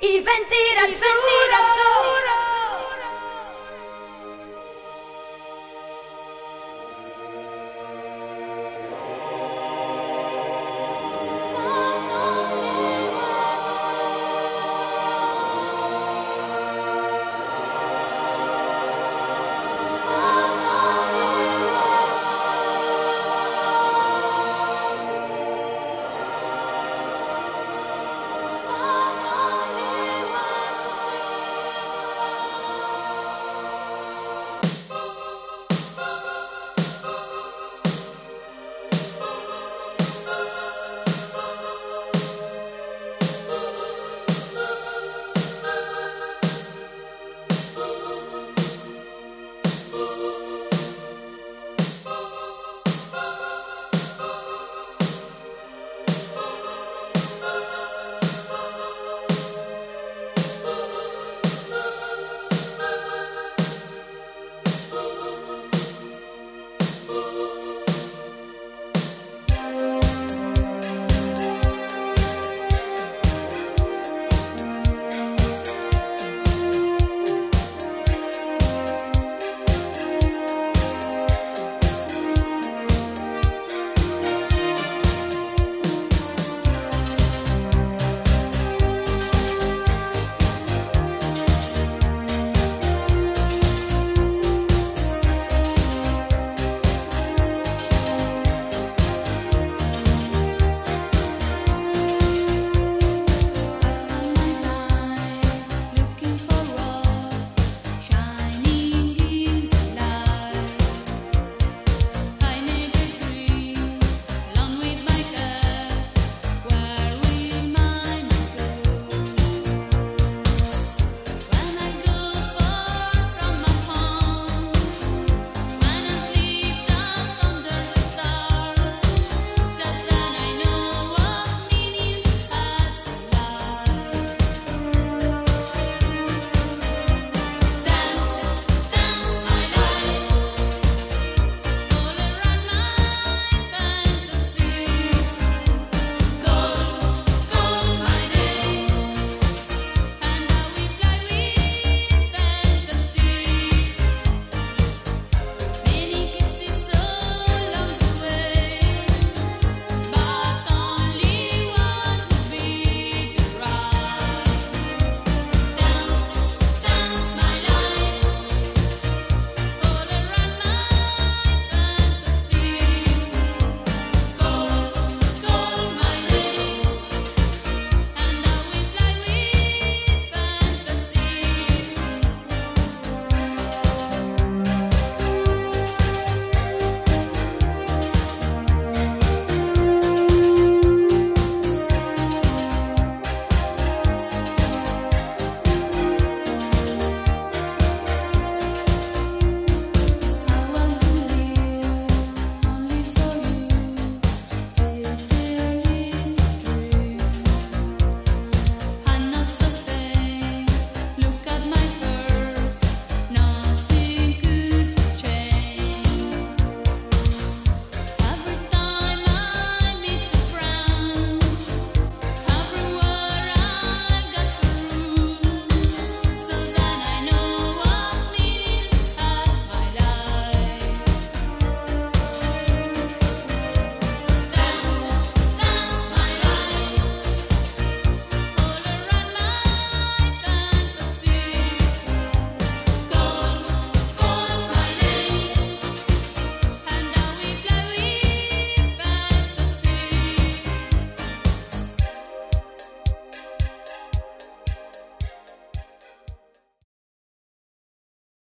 I venti razzurro.